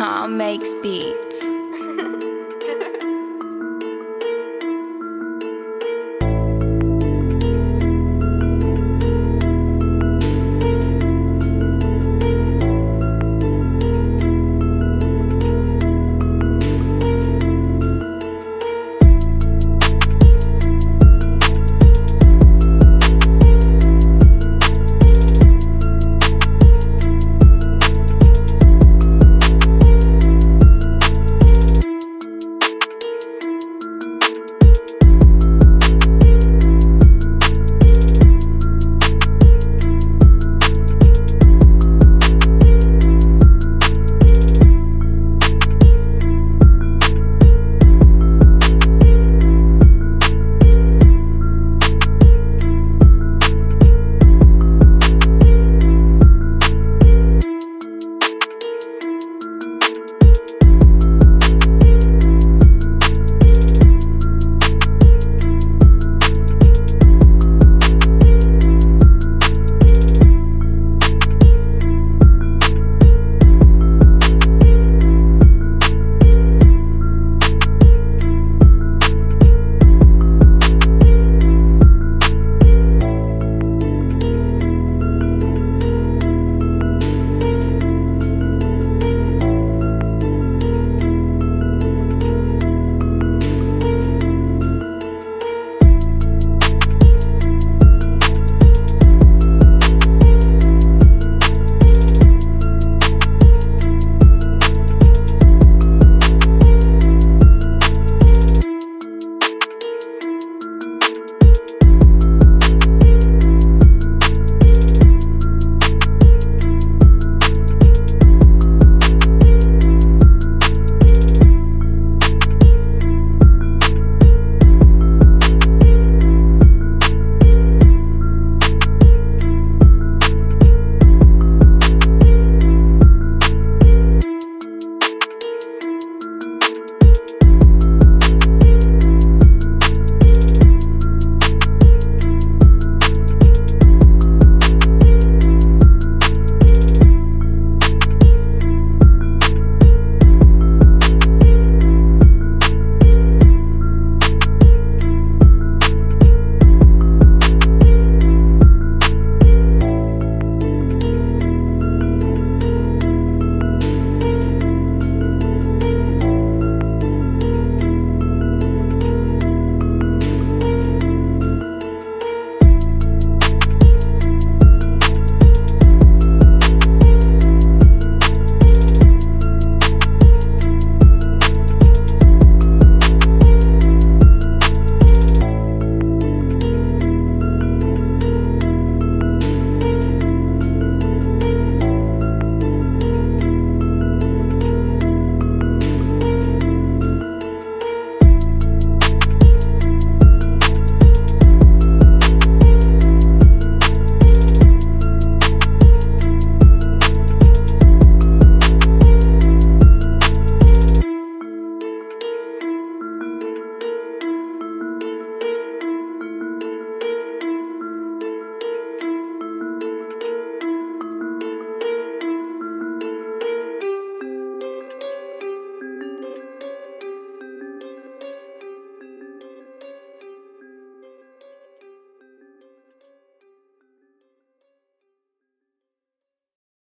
Tom makes beats.